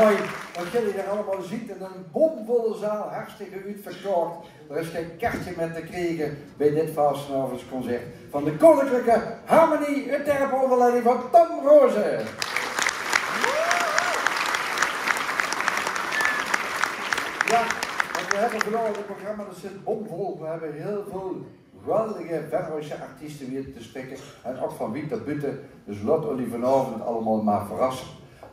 mooi wat jullie er allemaal ziet in een bomvolle zaal, hartstikke uitverkocht. Er is geen kaartje met te krijgen bij dit concert van de Koninklijke Harmonie uit ter van Tom Rozen. Ja, want we hebben vandaag het programma, dat zit bomvol. We hebben heel veel geweldige Venrooise artiesten weer te spreken. En ook van Wieter Butte. Dus laat jullie vanavond allemaal maar verrassen.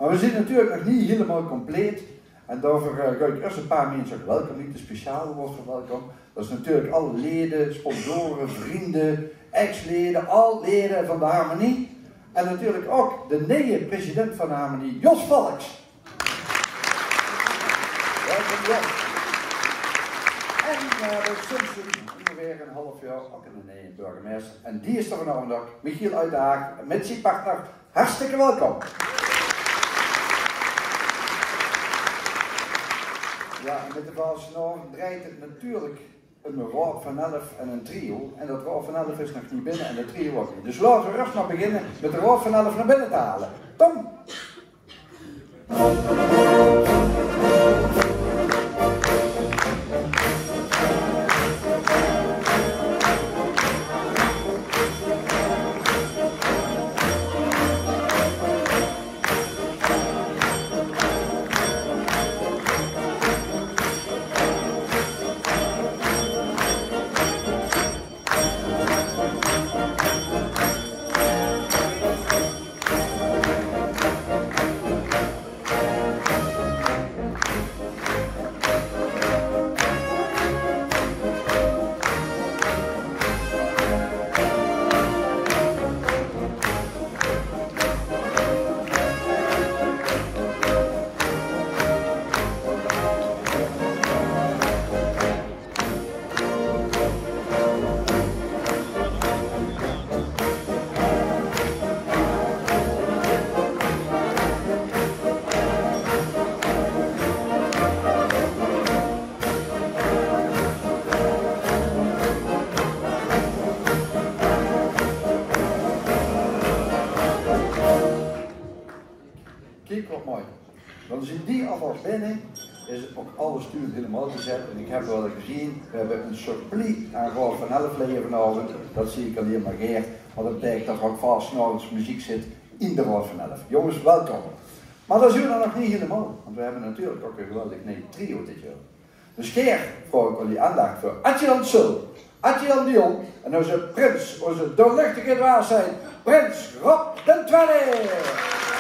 Maar we zijn natuurlijk nog niet helemaal compleet. En daarvoor uh, ga ik eerst een paar mensen welkom, niet de speciale wordt welkom. Dat is natuurlijk alle leden, sponsoren, vrienden, ex-leden, al leden van de Harmonie. En natuurlijk ook de nieuwe president van de Harmonie, Jos Valks. Welkom Jos. En hebben soms ongeveer een half jaar ook een nieuwe burgemeester. En die is er vanavond ook, Michiel Uitdaag, met zijn partner. Hartstikke welkom. Ja, met de Valsenoor draait het natuurlijk een Rob van Elf en een trio. En dat Rob van Elf is nog niet binnen en de trio ook niet. Dus laten we eerst maar beginnen met de Rob van Elf naar binnen te halen. Tom! En ik heb wel gezien, we hebben een surplus aan Rolf van Elfleer vanavond. Dat zie ik alleen maar geer. Want dat betekent dat er ook vast s'avonds muziek zit in de Rolf van Elf. Jongens, welkom. Maar dat is u nog niet helemaal. Want we hebben natuurlijk ook een geweldig nee, trio dit jaar. Dus Geer vraag ik jullie aandacht voor Adjudant Sul, Adjudant Dion en onze prins, onze doorluchtige dwaas zijn, Prins Rob den Tweede.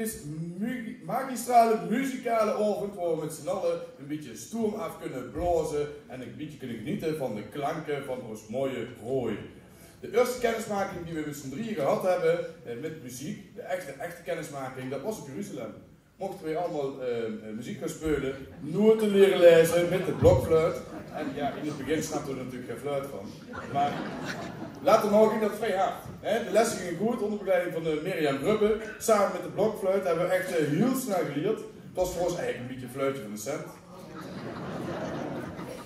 Is magistrale muzikale avond waar we met z'n allen een beetje stoom af kunnen blazen en een beetje kunnen genieten van de klanken van ons mooie rooi. De eerste kennismaking die we met z'n drieën gehad hebben eh, met muziek, de echte, echte kennismaking, dat was in Jeruzalem. Mochten we allemaal eh, eh, muziek gaan spelen, noten leren lezen met de blokfluit. En ja, in het begin snapten we er natuurlijk geen fluit van. Maar later nog ging dat vrij hard. De lessen gingen goed onder begeleiding van de Mirjam Brubbe. Samen met de blokfluit hebben we echt heel snel geleerd. Het was voor ons eigenlijk een beetje fluitje van de cent.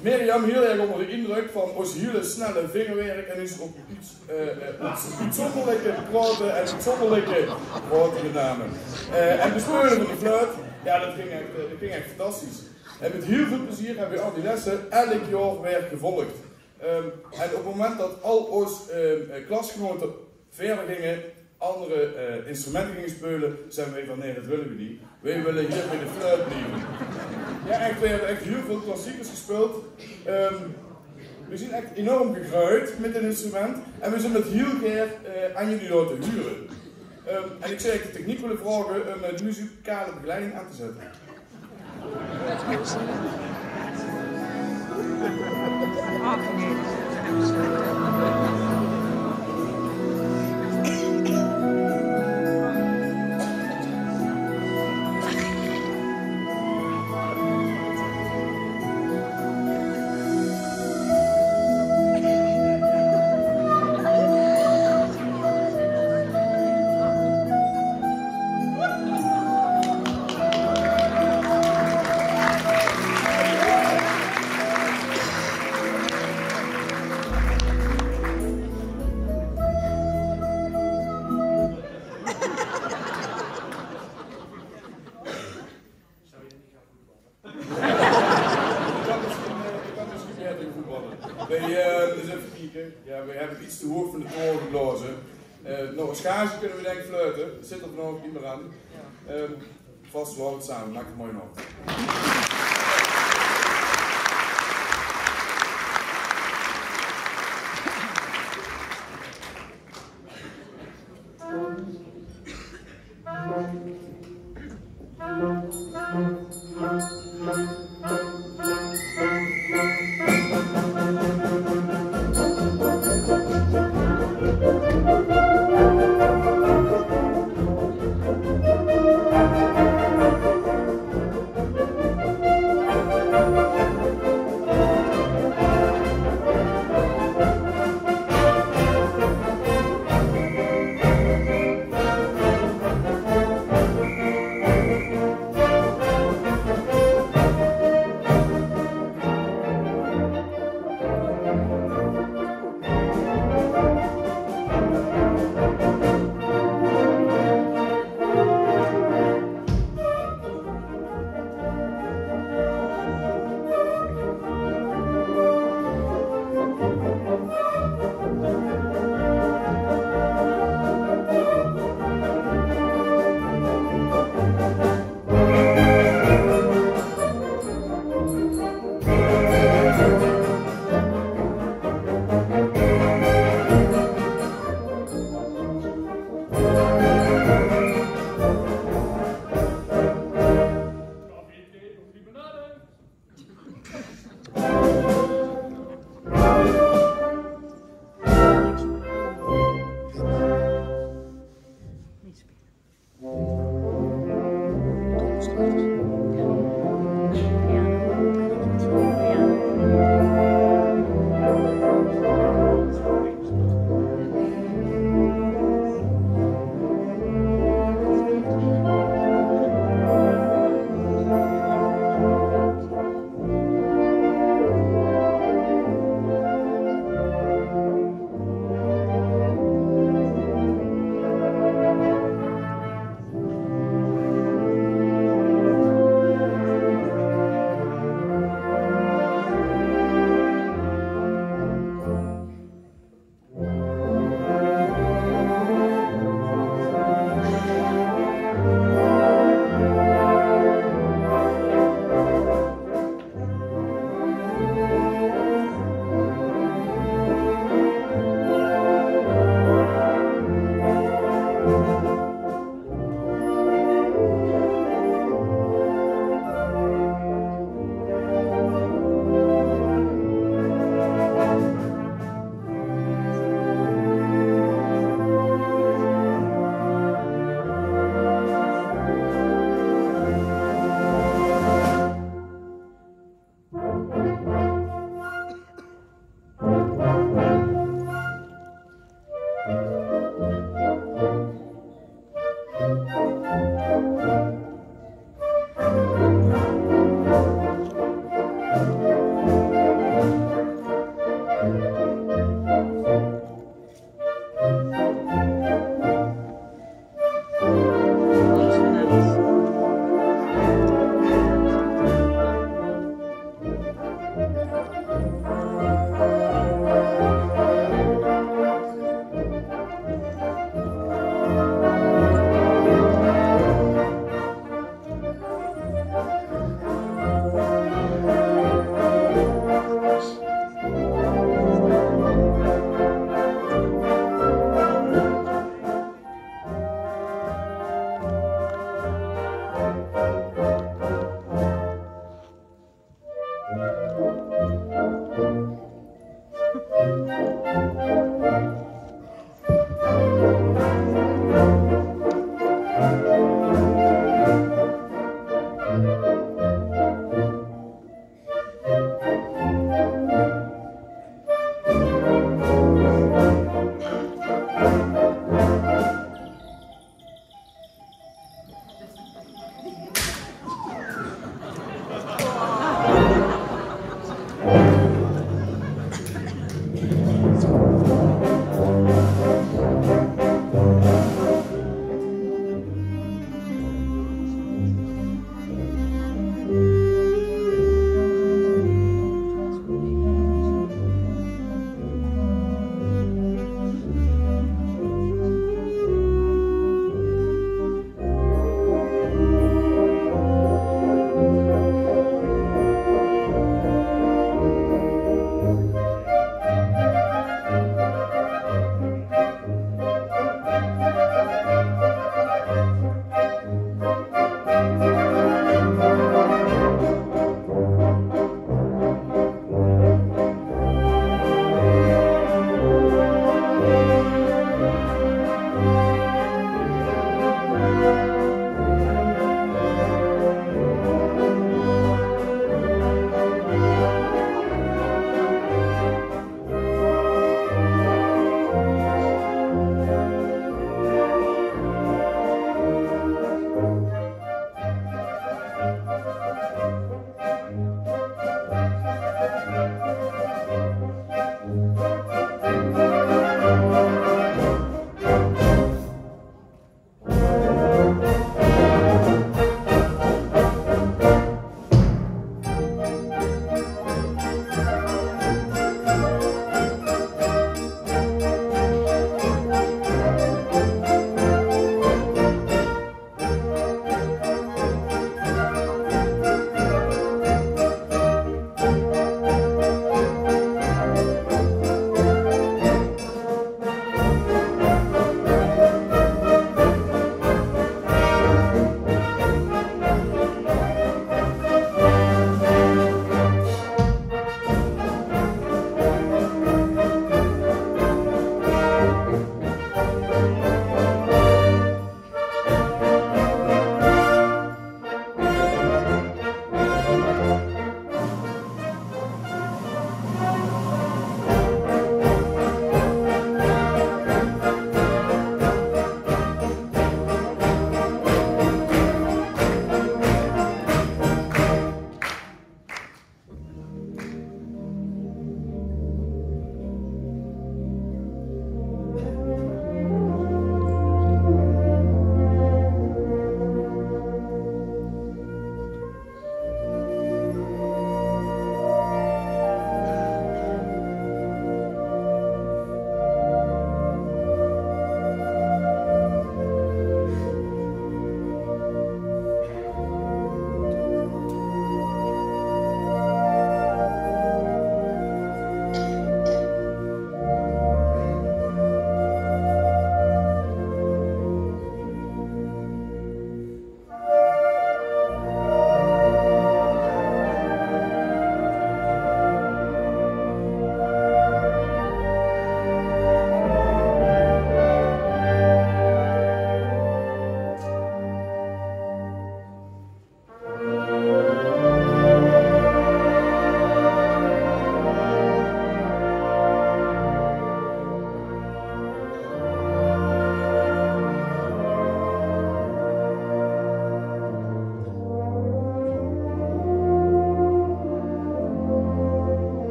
Mirjam heel erg onder de indruk van ons hele snelle vingerwerk en is ook iets uh, uitzonderlijke praten en uitzonderlijke woorden met name. En bespeuren van de fluit, ja dat ging, echt, dat ging echt fantastisch. En met heel veel plezier hebben we al die lessen elk jaar weer gevolgd. Um, en op het moment dat al onze uh, klasgenoten verder gingen, andere uh, instrumenten gingen spelen, zeiden wij van nee, dat willen we niet. Wij willen hier bij de fluit blijven. Ja, echt, we hebben echt heel veel klassiekers gespeeld. Um, we zijn echt enorm gegroeid met dit instrument en we zijn het heel graag uh, aan jullie laten huren. En ik zou de techniek willen vragen om de muzikale begeleiding aan te zetten. Off again. Wij. Eh, ja, hebben iets te hoog van de toren geblazen. Eh, nog een schaarse kunnen we denk ik fluiten. Zit er nog niet meer aan. Um, vast wel het samen. Maak het mooi nog.